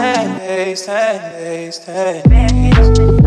ten days, ten days, ten days.